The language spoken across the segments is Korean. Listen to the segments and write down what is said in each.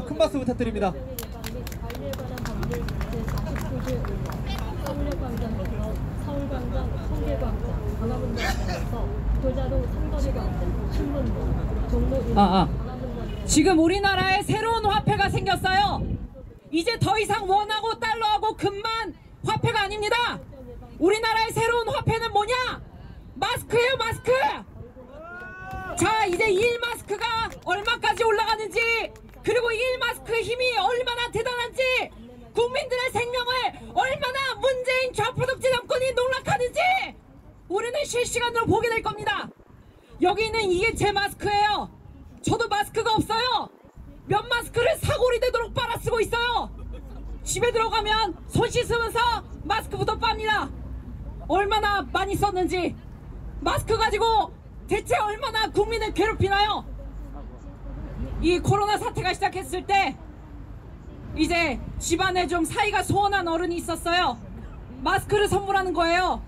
큰 박수 부탁드립니다. 관리에 관한 법률 제49조에 의거 서울역광장에서 서울광장, 성계광장, 광화문광장에서 교자로 삼거리광장, 신문동, 종로 아, 아. 지금 우리나라에 새로운 화폐가 생겼어요. 이제 더 이상 원하고 달러하고 금만 화폐가 아닙니다. 우리나라의 새로운 화폐는 뭐냐? 마스크예요, 마스크. 자, 이제 1 마스크가 얼마까지 올라가는지 그리고 1 마스크의 힘이 얼마나 대단한지 국민들의 생명을 얼마나 문재인 좌표독재 정권이 농락하는지 우리는 실시간으로 보게 될 겁니다. 여기 있는 이게 제 마스크예요. 저도 마스크가 없어요. 면 마스크를 사골이 되도록 빨아 쓰고 있어요. 집에 들어가면 손 씻으면서 마스크부터 빱니다. 얼마나 많이 썼는지 마스크 가지고 대체 얼마나 국민을 괴롭히나요? 이 코로나 사태가 시작했을 때 이제 집안에 좀 사이가 소원한 어른이 있었어요. 마스크를 선물하는 거예요.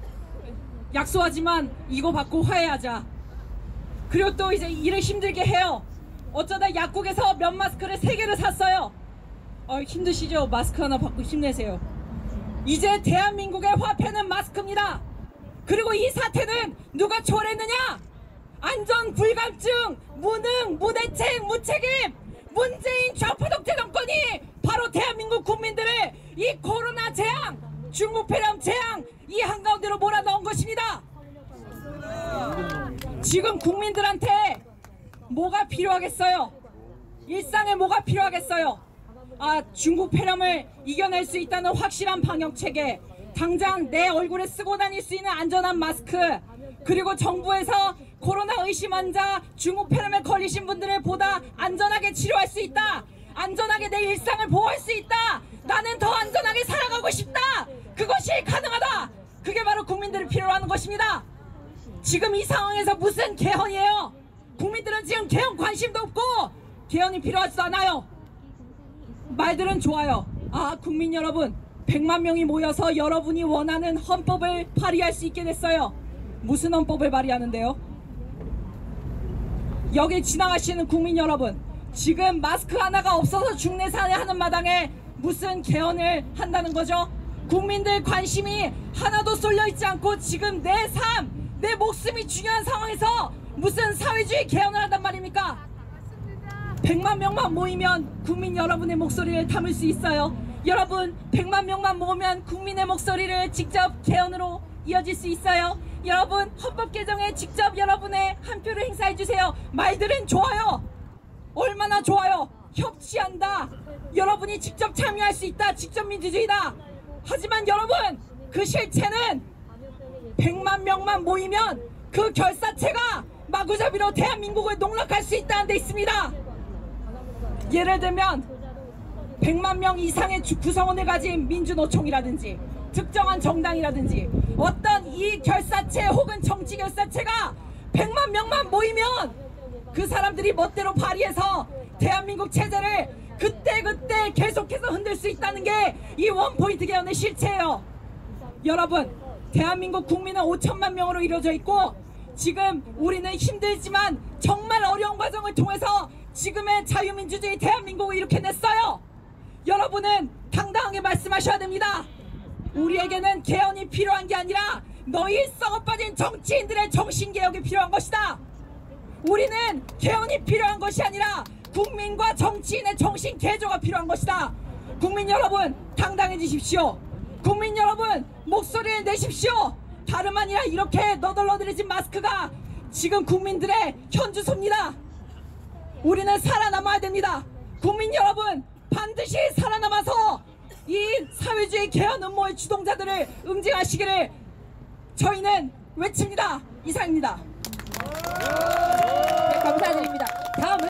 약소하지만 이거 받고 화해하자. 그리고 또 이제 일을 힘들게 해요. 어쩌다 약국에서 면 마스크를 세 개를 샀어요. 어, 힘드시죠? 마스크 하나 받고 힘내세요. 이제 대한민국의 화폐는 마스크입니다. 그리고 이 사태는 누가 초래했느냐? 안전 불감증, 무능, 무대책, 무책임, 문재인 좌파 독재 정권이 바로 대한민국 국민들을 이 코로나 재앙, 중국 폐렴 재앙 이 한가운데로 몰아넣은 것입니다. 지금 국민들한테 뭐가 필요하겠어요? 일상에 뭐가 필요하겠어요? 아, 중국 폐렴을 이겨낼 수 있다는 확실한 방역 체계, 당장 내 얼굴에 쓰고 다닐 수 있는 안전한 마스크, 그리고 정부에서 코로나 의심 환자, 중국 폐렴에 걸리신 분들을 보다 안전하게 치료할 수 있다. 안전하게 내 일상을 보호할 수 있다. 나는 더 안전하게 살아가고 싶다. 그것이 가능하다. 그게 바로 국민들이 필요로 하는 것입니다. 지금 이 상황에서 무슨 개헌이에요? 국민들은 지금 개헌 관심도 없고 개헌이 필요하지도 않아요. 말들은 좋아요. 아, 국민 여러분, 100만 명이 모여서 여러분이 원하는 헌법을 발의할 수 있게 됐어요. 무슨 헌법을 발의하는데요? 여기 지나가시는 국민 여러분, 지금 마스크 하나가 없어서 중내 사례하는 마당에 무슨 개헌을 한다는 거죠? 국민들 관심이 하나도 쏠려 있지 않고 지금 내 삶, 내 목숨이 중요한 상황에서 무슨 사회주의 개헌을 한단 말입니까? 100만 명만 모이면 국민 여러분의 목소리를 담을 수 있어요. 여러분, 100만 명만 모으면 국민의 목소리를 직접 개헌으로 이어질 수 있어요. 여러분, 헌법 개정에 직접 여러분의 한 표를 행사해 주세요. 말들은 좋아요. 얼마나 좋아요. 협치한다. 여러분이 직접 참여할 수 있다. 직접 민주주의다. 하지만 여러분, 그 실체는 100만 명만 모이면 그 결사체가 마구잡이로 대한민국을 농락할 수 있다는 데 있습니다. 예를 들면 100만 명 이상의 주- 구성원을 가진 민주노총이라든지 특정한 정당이라든지 어떤 이 결사체 혹은 정치 결사체가 100만 명만 모이면 그 사람들이 멋대로 발의해서 대한민국 체제를 그때 그때 계속해서 흔들 수 있다는 게 이 원포인트 개헌의 실체예요. 여러분, 대한민국 국민은 5천만 명으로 이루어져 있고 지금 우리는 힘들지만 정말 어려운 과정을 통해서 지금의 자유민주주의 대한민국을 이렇게 냈어요. 여러분은 당당하게 말씀하셔야 됩니다. 우리에게는 개헌이 필요한 게 아니라 너희 썩어 빠진 정치인들의 정신개혁이 필요한 것이다. 우리는 개헌이 필요한 것이 아니라 국민과 정치인의 정신 개조가 필요한 것이다. 국민 여러분, 당당해지십시오. 국민 여러분, 목소리를 내십시오. 다름 아니라 이렇게 너덜너덜해진 마스크가 지금 국민들의 현주소입니다. 우리는 살아남아야 됩니다. 국민 여러분, 반드시 살아남아서 이 사회주의 개헌 음모의 주동자들을 응징하시기를 저희는 외칩니다. 이상입니다. 네, 감사드립니다. 다음은